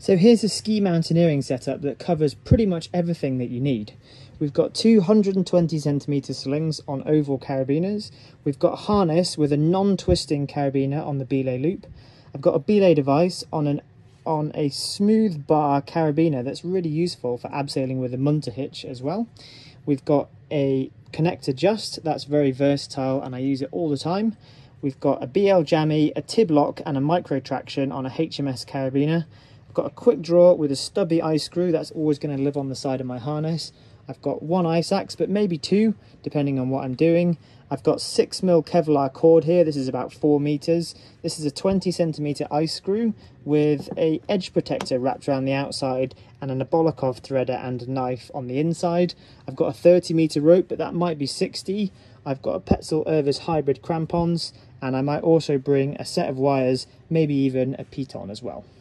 So here's a ski mountaineering setup that covers pretty much everything that you need. We've got 220 centimeter slings on oval carabiners. We've got a harness with a non-twisting carabiner on the belay loop. I've got a belay device on an on a smooth bar carabiner that's really useful for abseiling with a munter hitch as well. We've got a Connect Adjust that's very versatile and I use it all the time. We've got a BL jammy, a Tibloc and a Micro Traxion on a HMS carabiner. I've got a quick draw with a stubby ice screw that's always going to live on the side of my harness. I've got one ice axe, but maybe two, depending on what I'm doing. I've got 6mm Kevlar cord here, this is about 4 meters. This is a 20 centimeter ice screw with a edge protector wrapped around the outside and an Abalakov threader and a knife on the inside. I've got a 30 meter rope, but that might be 60. I've got a Petzl Irvis hybrid crampons, and I might also bring a set of wires, maybe even a piton as well.